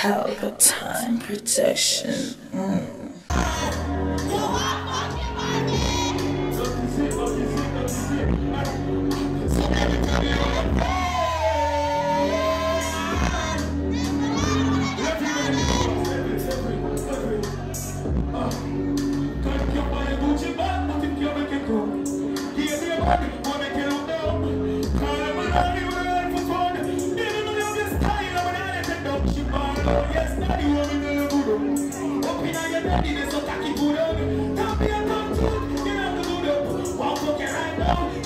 health, time, protection. Mm. ready, there's. Don't be a you know the good up. Walk right now.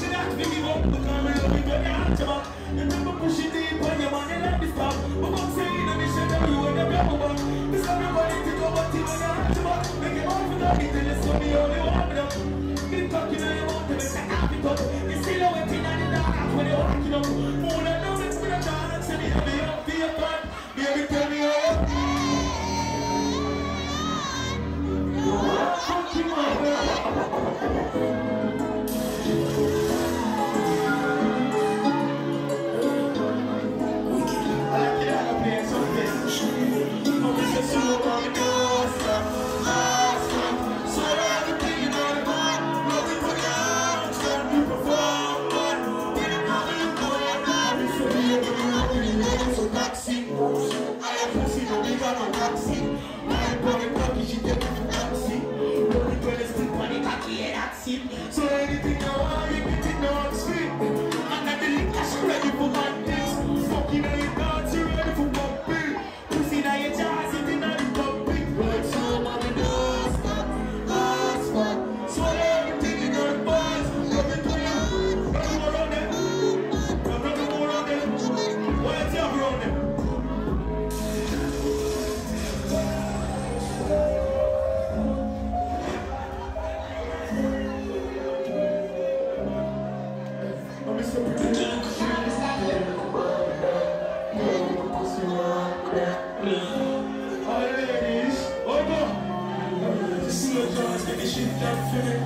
shit just in it.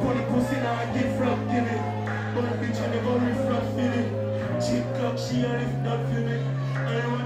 Put a pussy now I get from give it. But a bitch I never riff from in it. Chick up, she ain't lift up in it. I don't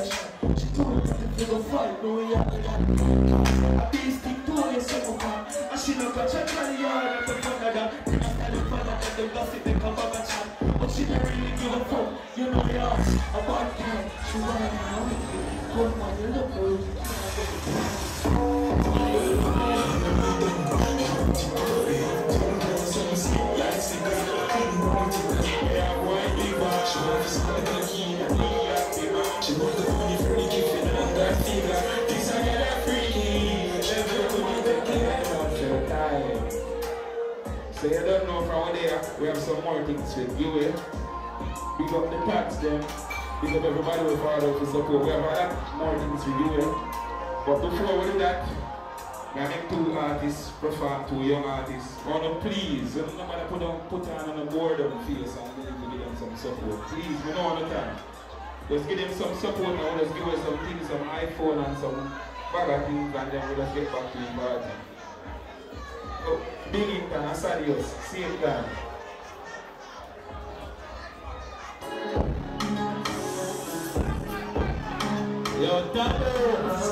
Nigga, fuck New York. I be stick to so far. I should look at check on the yard at I tell the father that the gossip they can't a fuck. You know, yeah. About time, she wanna know. Good. over there, we have some more things to do away. Big up the packs then Big up everybody who followed out to support. We have a lot more things to do away. But before we do that, we have two artists perform, two young artists. On oh, please, you know, put on, put on, on a boredom face and then give them some support. Please, we know all the time. Let's give them some support now. Let's give them some things, some iPhone and some bag of things, and then we'll just get back to the. Billington, Asadios, same. Yo, Thunderous.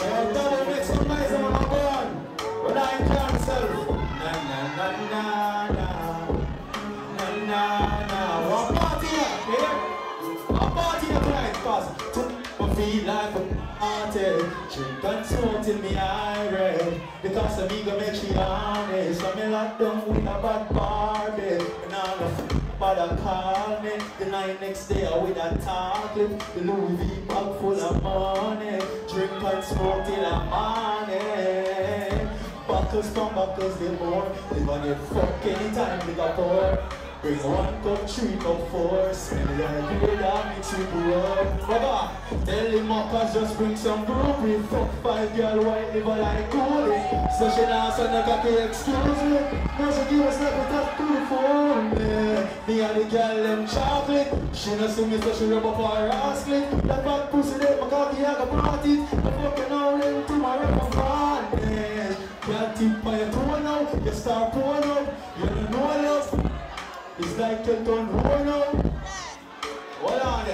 Yo, Thunderous, make some noise on my one. When I enjoy. Na, na, na, na, na. Na, na, na. One party yeah? One party tonight, cause I feel like a party. Drink and smoke till me irate. Because of me go make she honest. So me lock down with a bad party. And all the bother call me. The night next day I with a clip. The Louis V bag full of money. Drink and smoke till I'm morning. Buckles come, buckles they more. Live on it fuck anytime got poor. Bring one cup, three cup, four. Smell like you that mix with rub. Baba, tell him up just bring some groupie. Fuck five girl, white liver like coolie. So she now so no cocky excuse me. Now she give us like a to the phone. Me, me and the girl them chocolate. She no see me so she rub up her ass Like now. Hold on.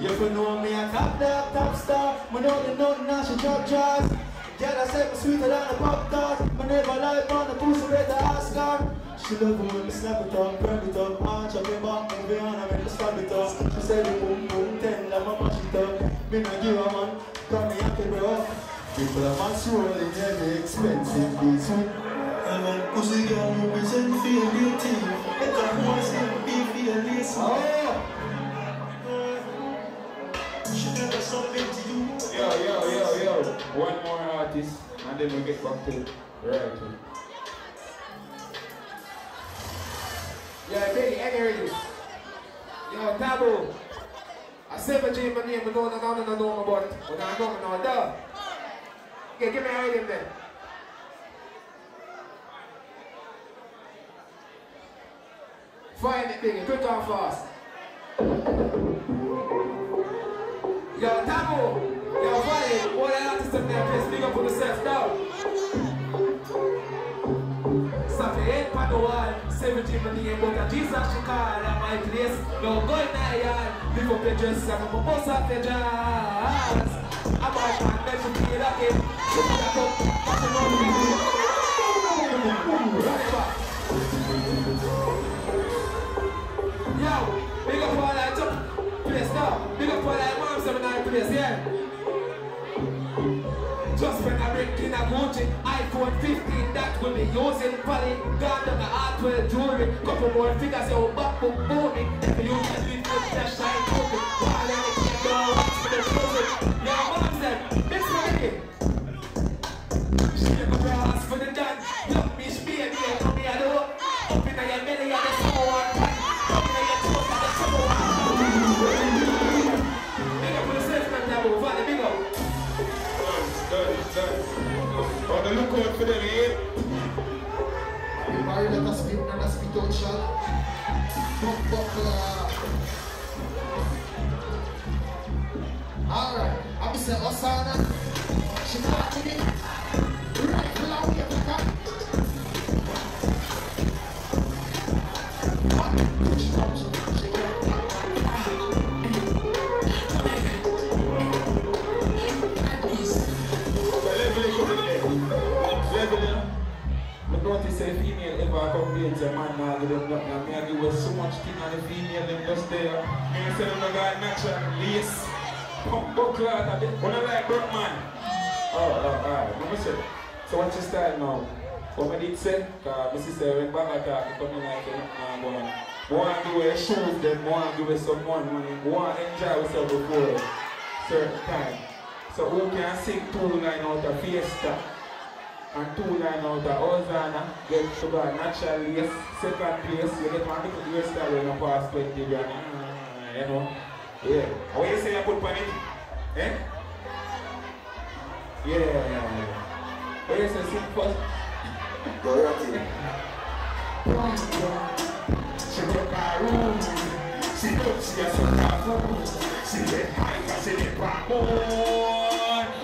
You can know me a top top star. Me know the nothing now she drop. Girl, I said me sweeter than a pop tart. Me never lie on the pussy the Oscar. She love when me slap it up, burn it up, arch up your back, move on and make me stab it up. She said boom boom ten, like my mash it up. Me no give a man, call me happy bro. People are mass rolling heavy, expensive these. And when pussy girl represent feel guilty Boy say be fearless Oh! She never submit to you Yo, yo, yo, yo. One more artist, and then we get back to Biggie, I hear you. Yo, Taboo. I say my name, my name, but no, no, no, no, no, about it. But I know, no, no. Yeah, give me a. Find it, Biggie, quick and fast. Yo, Taboo. Yo, Valian, all the artists up there, eh? please speak up yourself now. The wall, 17 money and book a Jesus at my place. No go in the up your dress and I'm a boss off your jazz. I'm out man, feel like it. Look at that up, pass it on iPhone 15 that will be using Polly Got on the Artwell jewelry Couple more figures, yo, back boom booming you can do it with flash like On the lookout for them, eh? Everybody let us speak and us speak out shall. Buck buckler. Alright, I'm say Osana. She talk to. Push she there. Me I say them no got natural. Pump. When I like man. Oh, oh. Let me. So what's your style now? What I did say, cause my sister when back attack, he come in like man going. To do a to give us some money, want enjoy yourself before certain time. So who can sing two line out of Fiesta and two line out of Ozana, get go naturally, yes, second place, you get one little hairstyle 20 grand, ah, you know. Yeah. What you say you put on it? Eh? Yeah. What you say sing first? She broke her room. She us on her food. She get high she get back.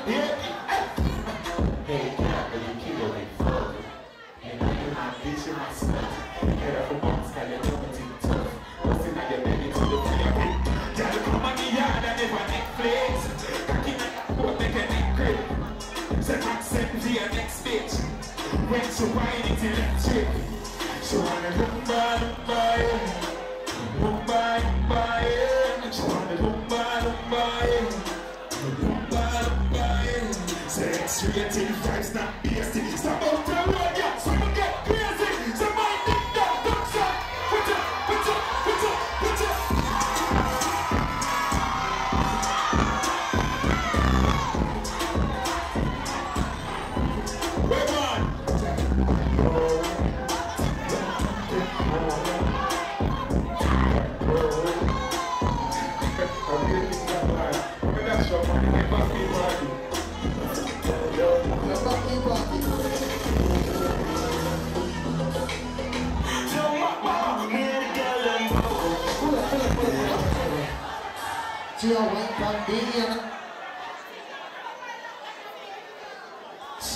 Yeah. I do not bitch in my slut. Get a tough. What's in your the? Girl, come on the yard and never Netflix. Cocky neck, go make a neck grip. Accent to your next bitch. When she whine it electric. She wanna. She wanna not BST. Stop out the road, yeah.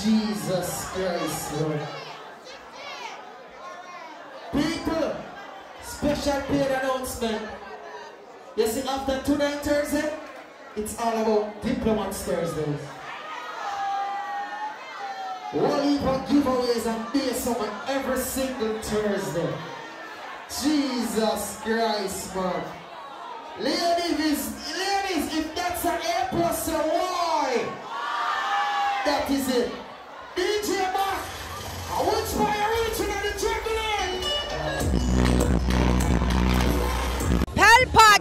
Jesus Christ, Lord. People, special paid announcement. You see, after tonight Thursday, it's all about Diplomats Thursdays. Heap of giveaways and base on every single Thursday. Jesus Christ, man. Ladies, ladies, if that's an A plus a Y, that is it. DJ way are you reaching at the juggling? Pelpa